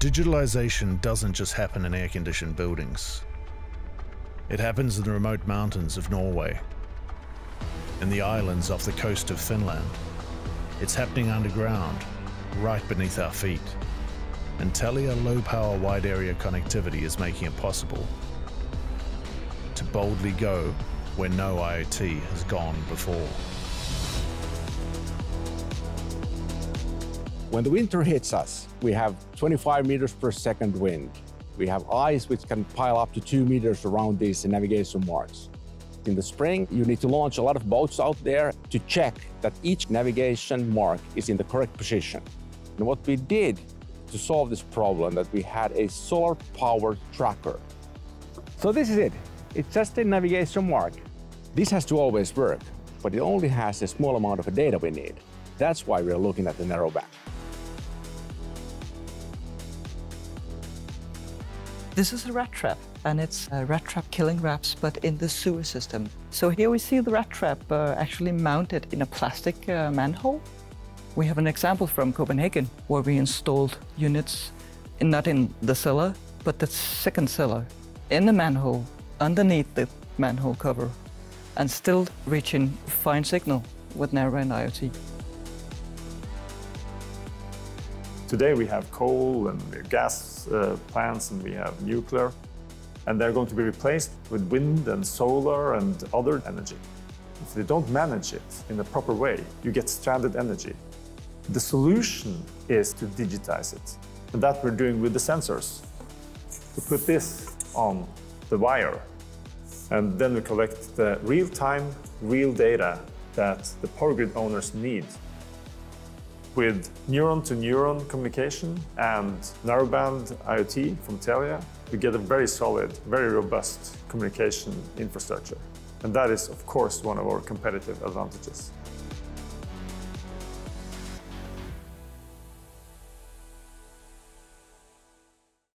Digitalization doesn't just happen in air conditioned buildings. It happens in the remote mountains of Norway, in the islands off the coast of Finland. It's happening underground, right beneath our feet. And Telia low power wide area connectivity is making it possible to boldly go where no IoT has gone before. When the winter hits us, we have 25 meters per second wind. We have ice which can pile up to two meters around these navigation marks. In the spring, you need to launch a lot of boats out there to check that each navigation mark is in the correct position. And what we did to solve this problem that we had a solar powered tracker. So this is it. It's just a navigation mark. This has to always work, but it only has a small amount of data we need. That's why we're looking at the narrowband. This is a rat trap, and it's a rat trap killing rats, but in the sewer system. So here we see the rat trap uh, actually mounted in a plastic uh, manhole. We have an example from Copenhagen where we installed units in, not in the cellar, but the second cellar, in the manhole, underneath the manhole cover, and still reaching fine signal with narrowband IoT. Today we have coal and gas uh, plants and we have nuclear, and they're going to be replaced with wind and solar and other energy. If they don't manage it in the proper way, you get stranded energy. The solution is to digitize it, and that we're doing with the sensors. We put this on the wire, and then we collect the real-time, real data that the power grid owners need with neuron-to-neuron communication and narrowband IoT from Telia, we get a very solid, very robust communication infrastructure. And that is, of course, one of our competitive advantages.